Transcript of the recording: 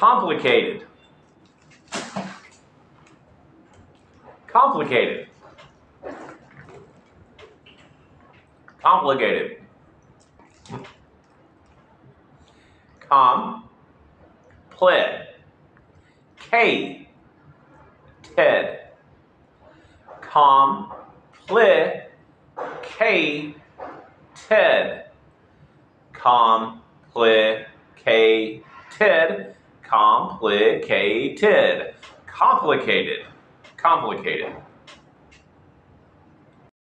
Complicated. Complicated. Complicated. Com. Pled. K. Ted. Com. Pled. K. Ted. Com. Pled. K. Ted. Complicated. Complicated. Complicated.